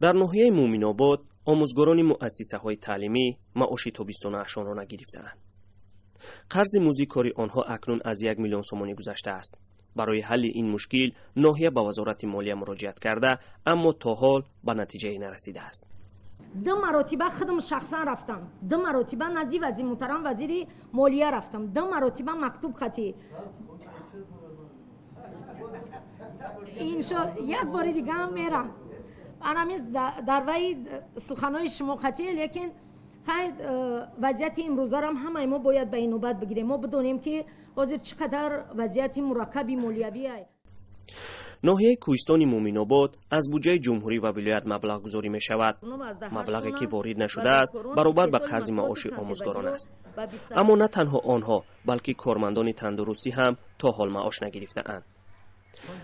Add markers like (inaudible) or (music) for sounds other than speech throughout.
در ناحیه مومینآباد آموزگاران مؤسسه های تعلیمی معاش تابستانشان را نگرفتهاند. قرض مزدی کاری آنها اکنون از یک میلیون سومانی گذشته است. برای حل این مشکل ناحیه به وزارت مالیه مراجعت کرده اما تا حال به نتیجه نرسیده است. دو مراتبه خودم شخصا رفتم. دو مراتبه نزدی وزیر محترم وزیر مالیه رفتم. دو مراتبه مکتوب خطی. (laughs) هم میرم انامیز در وی سخنای شما خطیه لیکن خیلی وضعیت امروزه هم همه ما باید به این نوبت بگیریم. ما بدونیم که حاضر چقدر وضعیت مرکبی مولیوی است ناحیه کوهستان مومین آباد از بودجه جمهوری و ولایت مبلغ گذاری می شود. مبلغی که وارد نشده است برابر به قرض معاش آموزگاران است. اما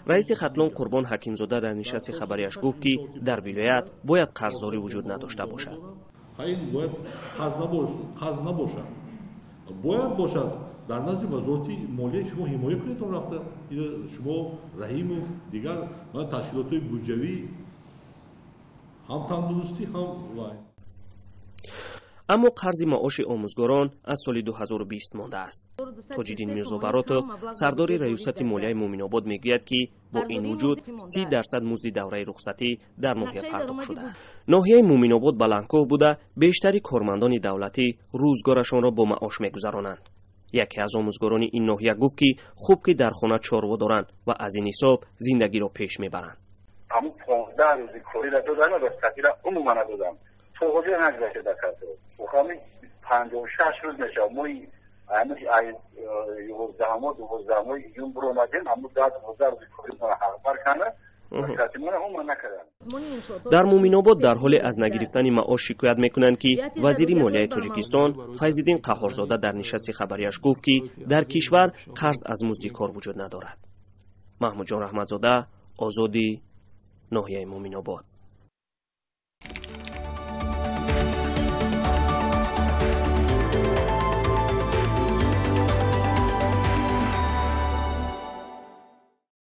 раиси хатлон қурбон ҳакимзода дар нишасти хабарияш гуфт ки дар вилоят бояд қарздорӣ вуҷуд надошта бошад. Бояд қарз набошад бояд бошад дар назди вазорати молия шумо ҳимоя кунедтон рафта шумо раҳимов дигар ташкилотҳои буҷавӣ ҳам тандурустӣ ҳам вай аммо қарзи маоши омӯзгорон аз соли 2020 мондааст тоҷиддин мирзобаротов сардори раёсати молияи муъминобод мегӯяд ки бо ин вуҷуд си дарсад музди давраи рухсатӣ дар ноҳия пардохт шудааст ноҳияи муъминобод баландкоҳ буда бештари кормандони давлатӣ рӯзгорашонро бо маош мегузаронанд яке аз омӯзгорони ин ноҳия гуфт ки хуб ки дар хона чорво доранд ва аз ин ҳисоб зиндагиро пеш мебаранд ҳамун понздаҳ рӯзи кориро додам سوقاتی نگذاشته دکتر بخوامی پنج و شش روز میشه موی همه ای یوزدهم و دوازدهم یون برو مدین همو داد بزرگ کردن حرفار کنه. در مومین آباد در حال از نگرفتن معاش شکایت می‌کنند که وزیری مالیه تاجیکستان فیزیدین قهارزاده در نشست خبریش گفت که در کشور قرض از مزدی کار وجود ندارد. محمود جان رحمتزاده آزادی ناحیه مومین آباد.